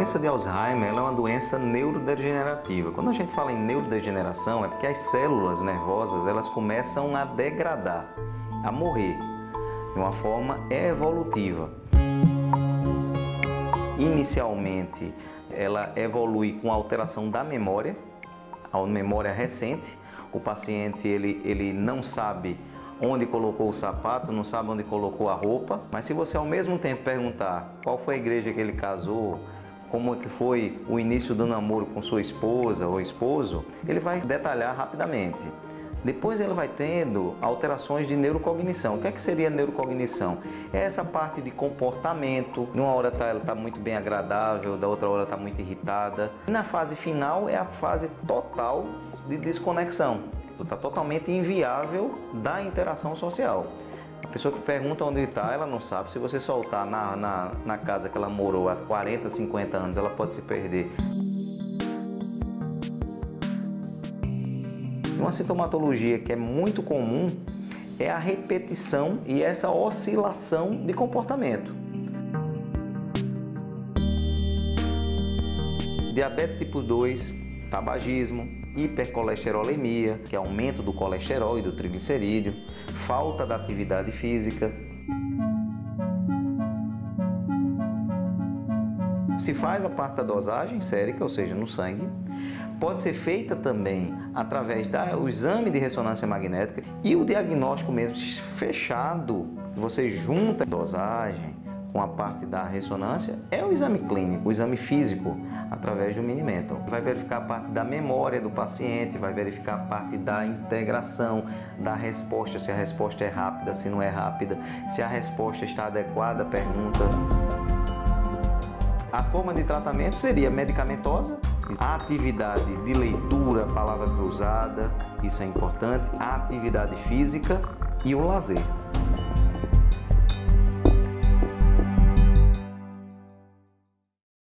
doença de Alzheimer é uma doença neurodegenerativa. Quando a gente fala em neurodegeneração, é porque as células nervosas elas começam a degradar, a morrer, de uma forma evolutiva. Inicialmente, ela evolui com alteração da memória, a memória recente. O paciente ele, ele não sabe onde colocou o sapato, não sabe onde colocou a roupa, mas se você ao mesmo tempo perguntar qual foi a igreja que ele casou, como é que foi o início do namoro com sua esposa ou esposo, ele vai detalhar rapidamente. Depois ele vai tendo alterações de neurocognição. O que é que seria neurocognição? É essa parte de comportamento. Numa hora tá, ela está muito bem agradável, da outra hora está muito irritada. E na fase final é a fase total de desconexão está totalmente inviável da interação social. A pessoa que pergunta onde está, ela não sabe. Se você soltar na, na, na casa que ela morou há 40, 50 anos, ela pode se perder. Uma sintomatologia que é muito comum é a repetição e essa oscilação de comportamento. Diabetes tipo 2, tabagismo, hipercolesterolemia, que é aumento do colesterol e do triglicerídeo, falta da atividade física. Se faz a parte da dosagem sérica, ou seja, no sangue, pode ser feita também através do exame de ressonância magnética e o diagnóstico mesmo fechado. Você junta dosagem, com a parte da ressonância é o exame clínico, o exame físico, através do Minimental. Vai verificar a parte da memória do paciente, vai verificar a parte da integração da resposta, se a resposta é rápida, se não é rápida, se a resposta está adequada à pergunta. A forma de tratamento seria medicamentosa, a atividade de leitura, palavra cruzada, isso é importante, a atividade física e o lazer.